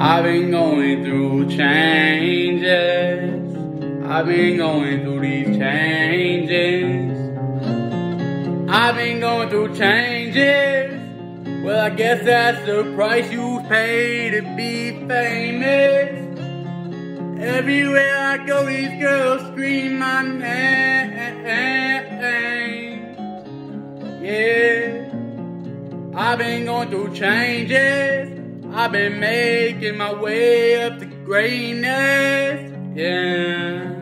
I've been going through changes. I've been going through these changes. I've been going through changes. Well, I guess that's the price you pay to be famous. Everywhere I go, these girls scream my name. Yeah. I've been going through changes. I've been making my way up to greatness. Yeah.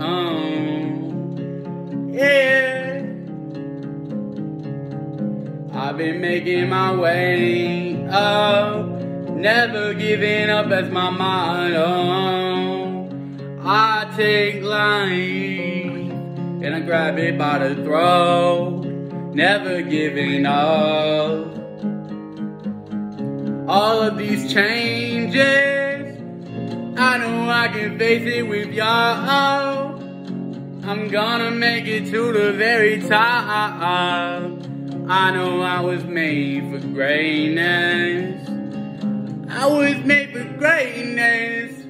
Um. Yeah. I've been making my way up. Never giving up as my motto. I take life and I grab it by the throat. Never giving up all of these changes. I know I can face it with y'all. I'm gonna make it to the very top. I know I was made for greatness. I was made for greatness.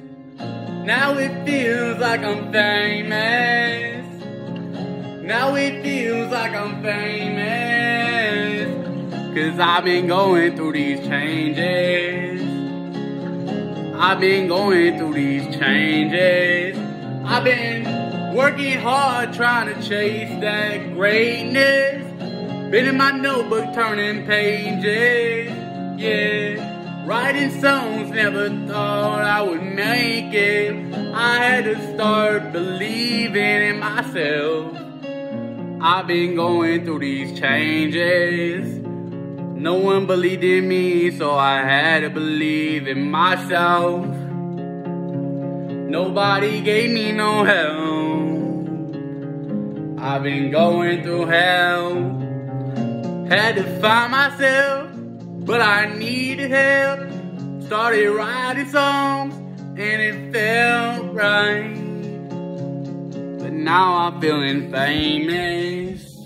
Now it feels like I'm famous. Now it feels like I'm famous. Cause I've been going through these changes. I've been going through these changes. I've been working hard trying to chase that greatness. Been in my notebook turning pages. Yeah. Writing songs, never thought I would make it. I had to start believing in myself. I've been going through these changes. No one believed in me, so I had to believe in myself. Nobody gave me no help. I've been going through hell. Had to find myself, but I needed help. Started writing songs, and it felt right. But now I'm feeling famous.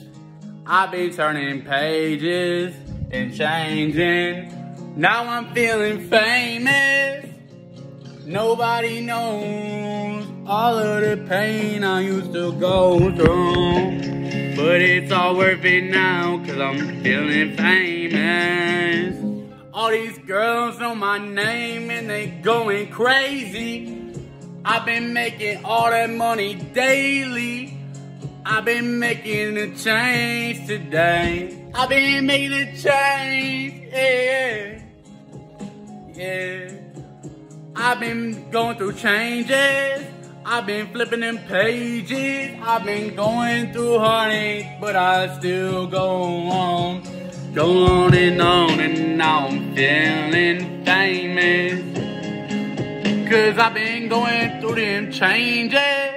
I've been turning pages and changing. Now I'm feeling famous. Nobody knows all of the pain I used to go through. But it's all worth it now, cause I'm feeling famous. All these girls know my name and they going crazy. I've been making all that money daily. I've been making a change today. I've been making a change, yeah. Yeah. I've been going through changes. I've been flipping them pages. I've been going through heartache, but I still go on. Go on and on, and I'm feeling famous. Cause I've been going through them changes.